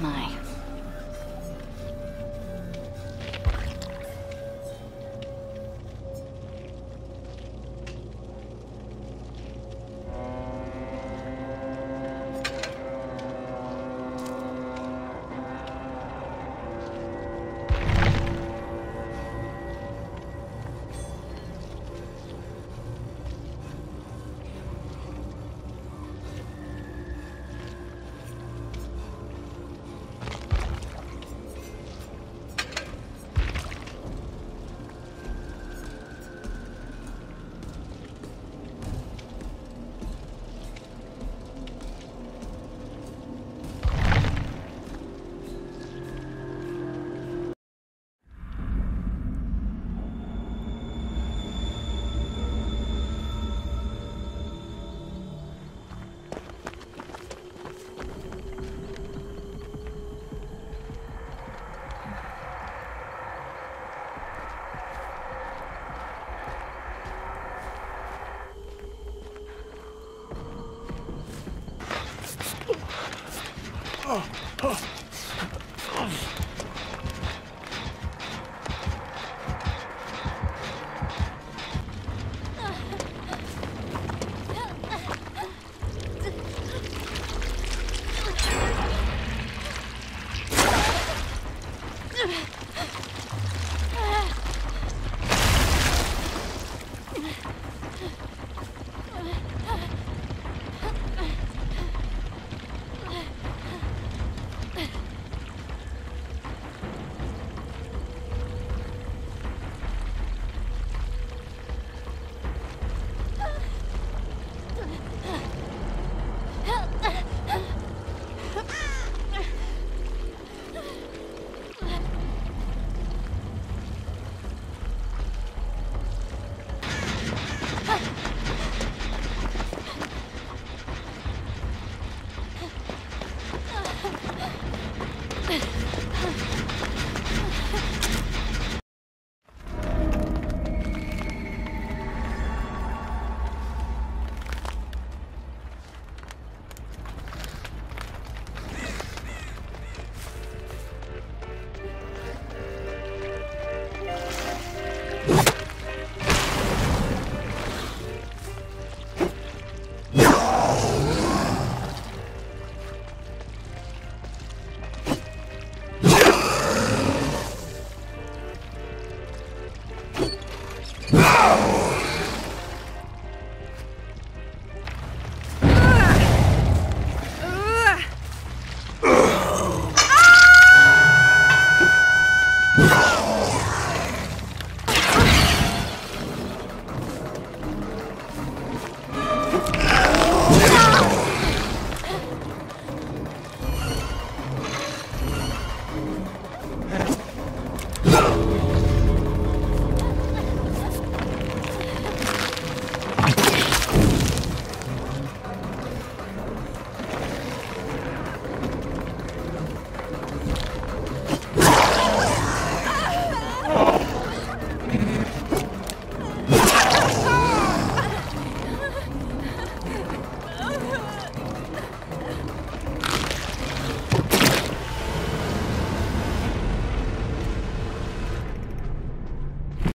am I? Ugh!